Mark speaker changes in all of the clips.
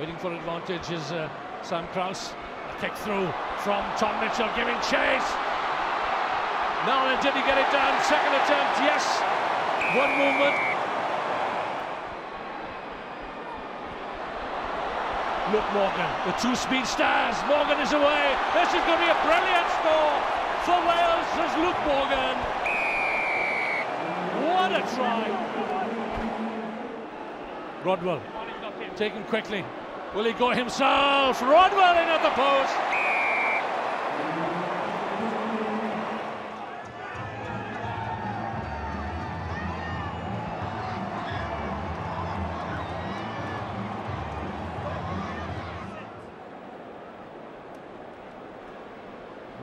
Speaker 1: Waiting for advantage is uh, Sam Cross. A kick through from Tom Mitchell giving chase. Now did he get it down? Second attempt, yes. One movement. Luke Morgan, the two speed stars. Morgan is away. This is going to be a brilliant score for Wales as Luke Morgan. What a try. Rodwell taken quickly. Will he go himself? Rodwell in at the post.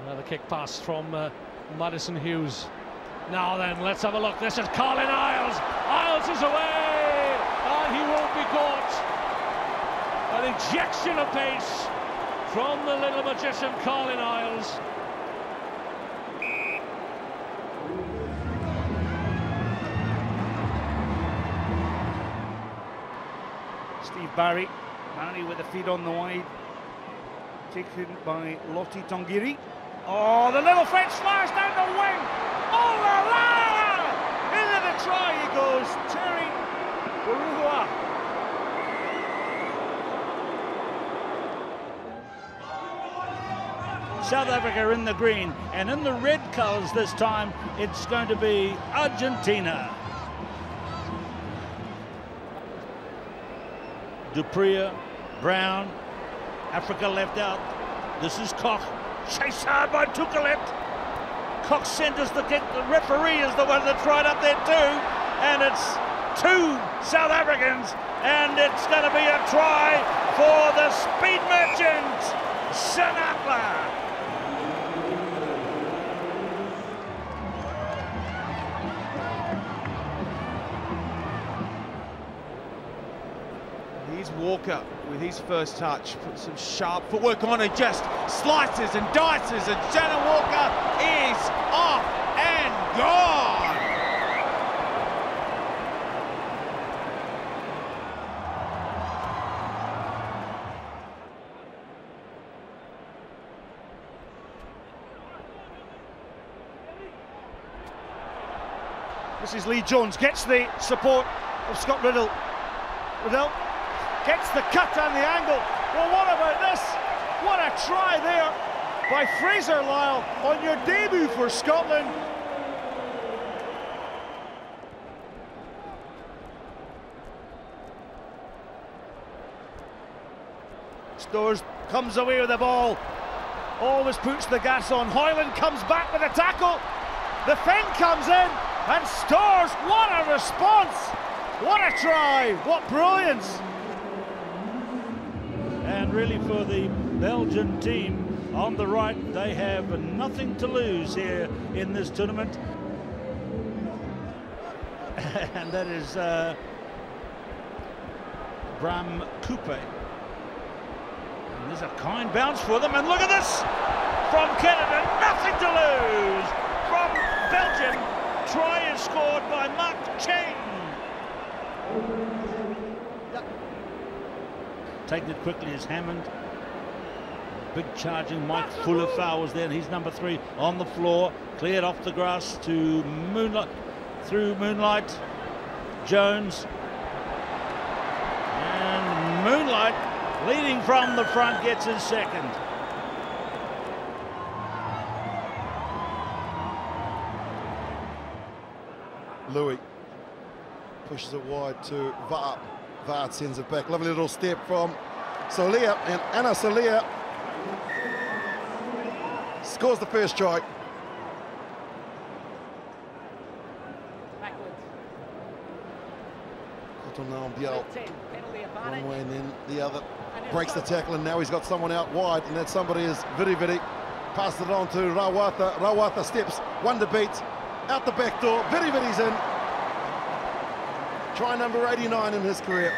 Speaker 1: Another kick pass from uh, Madison Hughes. Now then, let's have a look. This is Carlin Isles. Isles is away, and he won't be caught. An injection of pace from the little magician Carlin Isles.
Speaker 2: Steve Barry, Barry with the feet on the wide, taken by Lote Tuqiri. Oh, the little French slash down the wing. Oh la la! Into the try he goes. Terry Bouhraoua. South Africa in the green, and in the red colours this time, it's going to be Argentina. Dupria, Brown, Africa left out. This is Koch, chased hard by Tukalet. Koch centers the kick. The referee is the one that's right up there too, and it's two South Africans, and it's going to be a try for the speed merchant, Senatla.
Speaker 3: Here's Walker with his first touch. Put some sharp footwork on and just slices and dices. And Shannon Walker is off and gone.
Speaker 2: This is Lee Jones, gets the support of Scott Riddell. Riddell gets the cut and the angle. Well, what about this? What a try there by Fraser Lyle on your debut for Scotland. Stores comes away with the ball. Always puts the gas on. Hoyland comes back with a tackle. The Finn comes in and Stores. What a response! What a try! What brilliance! And really, for the Belgian team on the right, they have nothing to lose here in this tournament. and that is uh, Bram Coupe. And there's a kind bounce for them. And look at this from Canada. Nothing to lose from Belgium. Try is scored by Mark Cheng. Taking it quickly is Hammond. Big charging Mike Fulafau was there, and he's number three on the floor. Cleared off the grass to Moonlight, through Moonlight. Jones. And Moonlight, leading from the front, gets his second.
Speaker 4: Louis pushes it wide to Vard. Vard sends it back. Lovely little step from Solia and Anna Solia scores the first try. Biel one way and then the other breaks the tackle and now he's got someone out wide and that somebody is Viri Viri. Passed it on to Rawata. Rawata steps, one to beat, out the back door. Viri Viri's in. Try number 89 in his career.